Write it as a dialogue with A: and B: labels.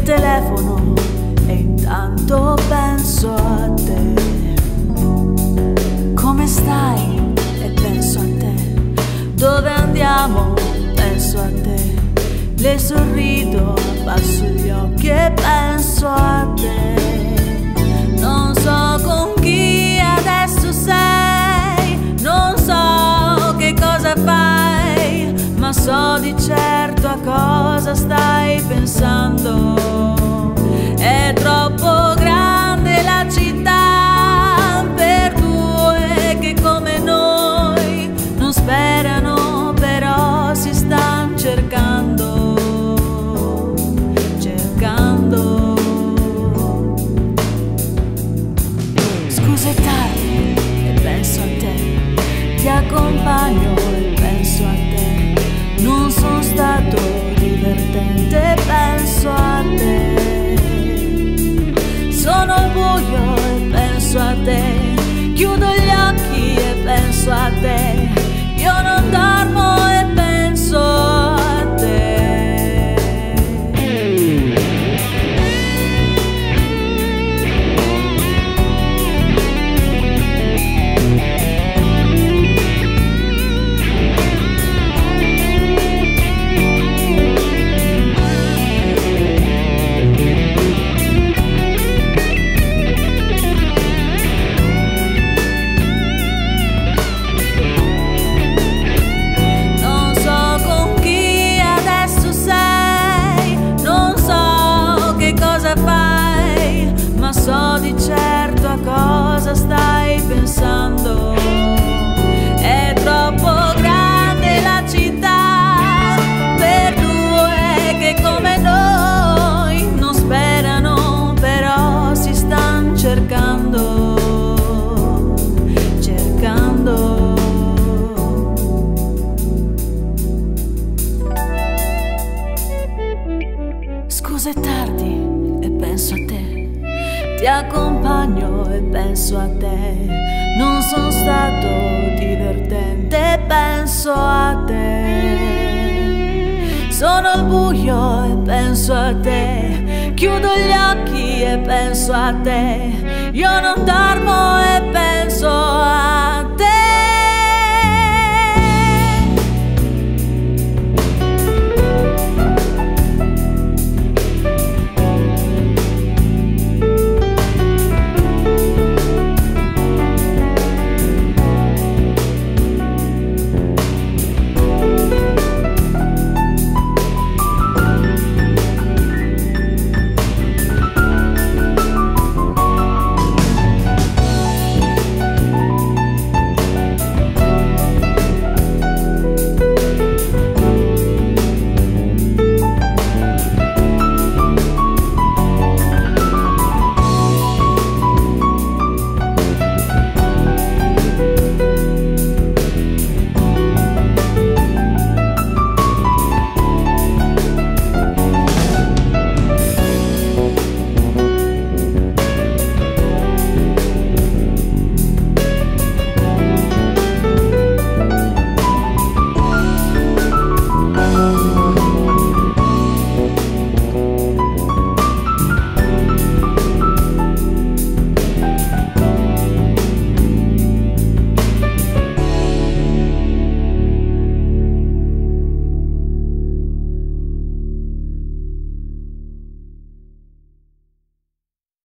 A: Le telefono e intanto penso a te. Come stai? E penso a te. Dove andiamo? Penso a te. Le sorrido, abbasso gli occhi e penso a te. Non so con chi adesso sei, non so che cosa fai, ma so di certo a cosa stai pensando. Penso a te, chiudo gli occhi e penso a te, io non dormo Scusa è tardi e penso a te, ti accompagno e penso a te, non sono stato divertente penso a te. Sono al buio e penso a te, chiudo gli occhi e penso a te, io non dormo e